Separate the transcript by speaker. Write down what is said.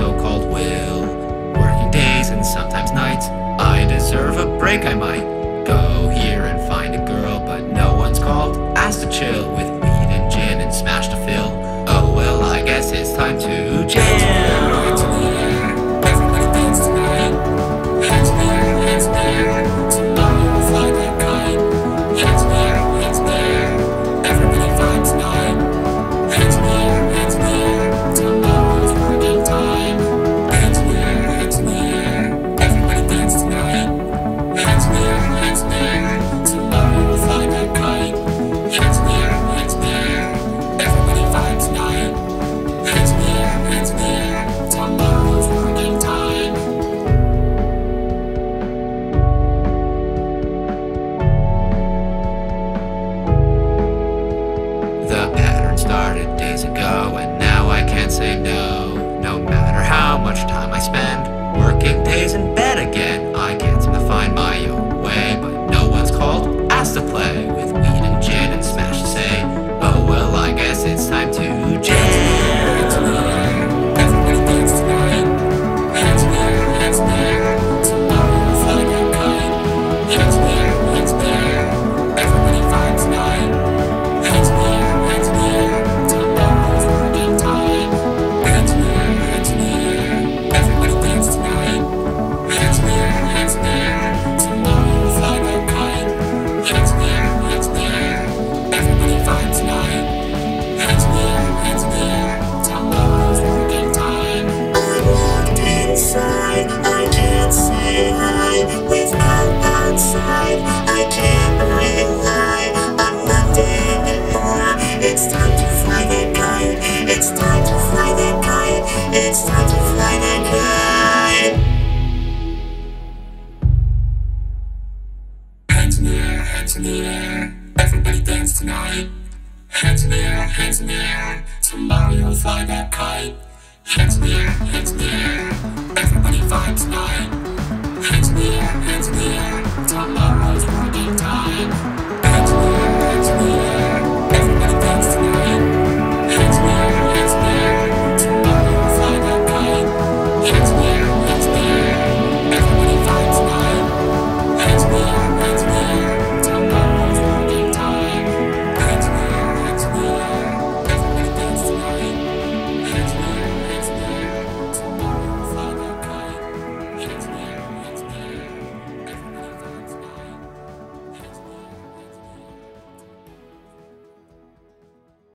Speaker 1: so-called will. Working
Speaker 2: days and sometimes nights, I deserve a break I might. Go here and find a girl, but no one's called, Ask to chill say
Speaker 1: no. tonight. Hands in the air, hands in the air. Tomorrow you'll fly that kite. Hands in the air, hands in the air. Everybody vibe tonight. Hands in the air, hands in the air. Tomorrow's working time.